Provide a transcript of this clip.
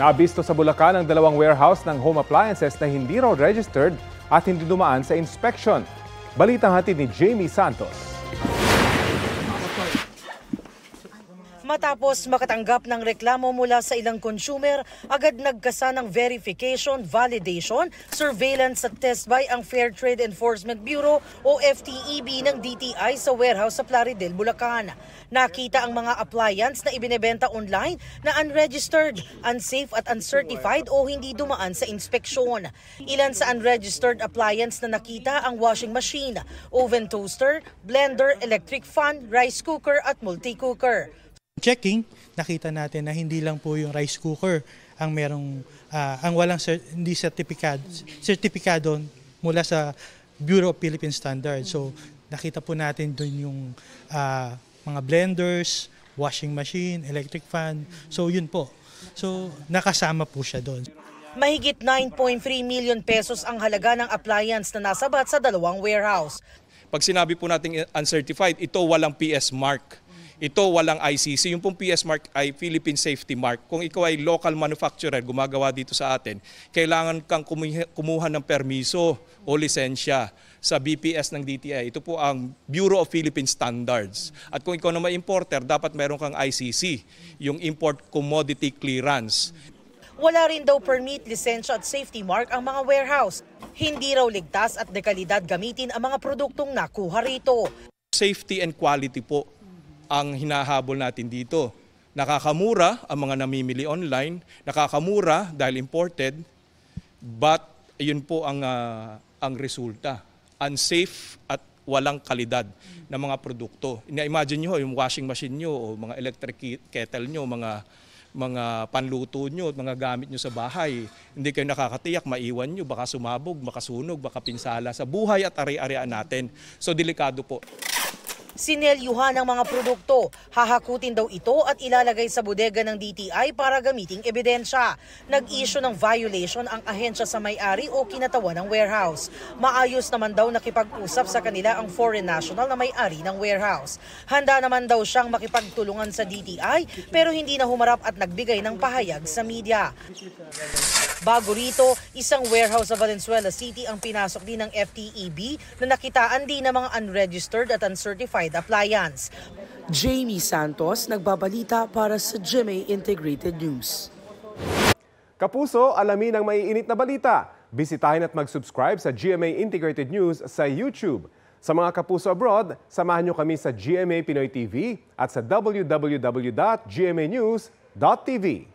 Nabisto sa Bulacan ang dalawang warehouse ng home appliances na hindi raw registered at hindi dumaan sa inspection. Balitang hatid ni Jamie Santos. Matapos makatanggap ng reklamo mula sa ilang consumer, agad nagkasa ng verification, validation, surveillance at test by ang Fair Trade Enforcement Bureau o FTEB ng DTI sa warehouse sa Plaridel, Bulacan. Nakita ang mga appliance na ibinebenta online na unregistered, unsafe at uncertified o hindi dumaan sa inspeksyon. Ilan sa unregistered appliance na nakita ang washing machine, oven toaster, blender, electric fan, rice cooker at multi-cooker checking, nakita natin na hindi lang po yung rice cooker ang merong uh, ang walang cer- hindi sertifikado sertifikado mula sa Bureau of Philippine Standards. So nakita po natin doon yung uh, mga blenders, washing machine, electric fan. So yun po. So nakasama po siya doon. Mahigit 9.3 million pesos ang halaga ng appliance na nasabat sa dalawang warehouse. Pag sinabi po natin uncertified, ito walang PS mark ito walang ICC. Yung pong PS mark ay Philippine Safety Mark. Kung ikaw ay local manufacturer, gumagawa dito sa atin, kailangan kang kumuha ng permiso o lisensya sa BPS ng DTI. Ito po ang Bureau of Philippine Standards. At kung ikaw na may importer, dapat meron kang ICC, yung Import Commodity Clearance. Wala rin daw permit, lisensya at safety mark ang mga warehouse. Hindi raw ligtas at dekalidad gamitin ang mga produktong nakuha rito. Safety and quality po ang hinahabol natin dito. Nakakamura ang mga namimili online, nakakamura dahil imported, but yun po ang, uh, ang resulta. Unsafe at walang kalidad ng mga produkto. Ina-imagine nyo yung washing machine nyo o mga electric kettle nyo, mga mga panluto nyo, mga gamit nyo sa bahay. Hindi kayo nakakatiyak, maiwan nyo, baka sumabog, makasunog, baka pinsala sa buhay at ari-arian natin. So delikado po sinelyuhan ng mga produkto. Hahakutin daw ito at ilalagay sa bodega ng DTI para gamiting ebidensya. Nag-issue ng violation ang ahensya sa may-ari o kinatawan ng warehouse. Maayos naman daw nakipag-usap sa kanila ang foreign national na may-ari ng warehouse. Handa naman daw siyang makipagtulungan sa DTI pero hindi na humarap at nagbigay ng pahayag sa media. Bago rito, isang warehouse sa Valenzuela City ang pinasok din ng FTEB na nakitaan din ng mga unregistered at uncertified appliance. Jamie Santos, nagbabalita para sa GMA Integrated News. Kapuso, alamin ang maiinit na balita. Bisitahin at mag-subscribe sa GMA Integrated News sa YouTube. Sa mga kapuso abroad, samahan nyo kami sa GMA Pinoy TV at sa www.gmanews.tv.